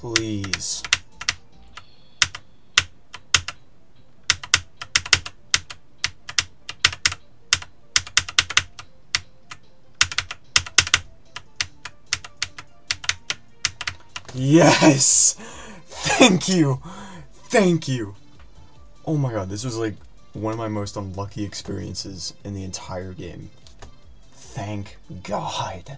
Please. Yes! Thank you! Thank you! Oh my god, this was like one of my most unlucky experiences in the entire game. Thank God.